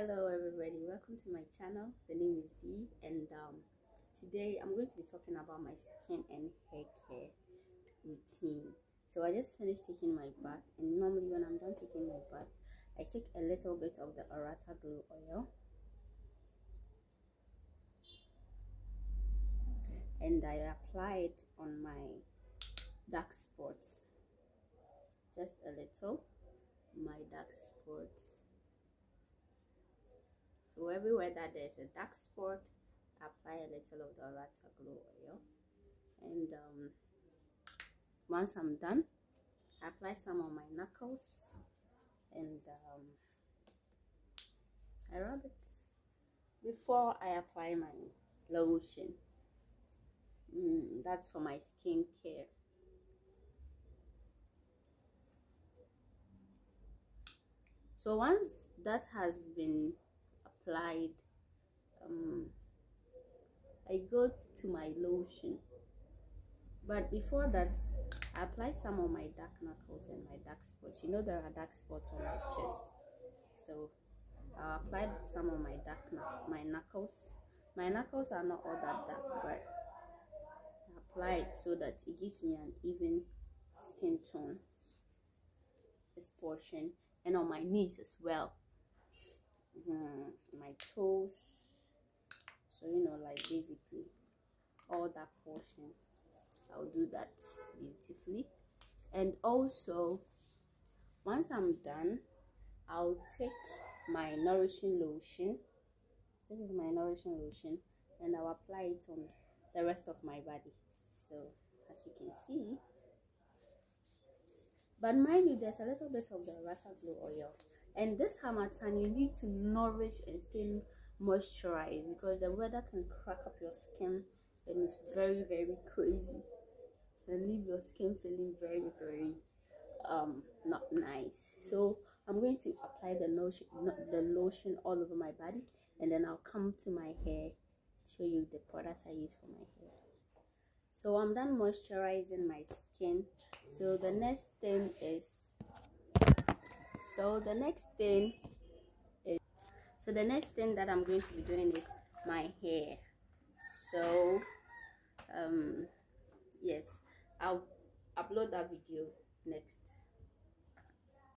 hello everybody. Welcome to my channel. The name is dee and um, today i'm going to be talking about my skin and hair care routine. So i just finished taking my bath and normally when i'm done taking my bath i take a little bit of the Aurata glow oil. And i apply it on my dark spots. Just a little my dark spots everywhere that there's a dark spot apply a little of the Aurata Glow oil and um, once I'm done I apply some on my knuckles and um, I rub it before I apply my lotion. Mm, that's for my skincare. So once that has been applied um, I go to my lotion. But before that I apply some on my dark knuckles and my dark spots. You know there are dark spots on my chest. So I applied some on my dark my knuckles. My knuckles are not all that dark but I apply it so that it gives me an even skin tone this portion and on my knees as well mm, my toes. So you know like basically all that portion. I'll do that beautifully. And also once i'm done i'll take my nourishing lotion. This is my nourishing lotion and i'll apply it on the rest of my body. So as you can see. But mind you, there's a little bit of the Aurata Glow oil. And this Harmattan, you need to nourish and stay moisturized because the weather can crack up your skin and it's very, very crazy. And leave your skin feeling very, very um not nice. So I'm going to apply the lotion, the lotion all over my body and then I'll come to my hair, show you the product I use for my hair so i'm done moisturizing my skin so the next thing is so the next thing is so the next thing that i'm going to be doing is my hair. So um yes i'll upload that video next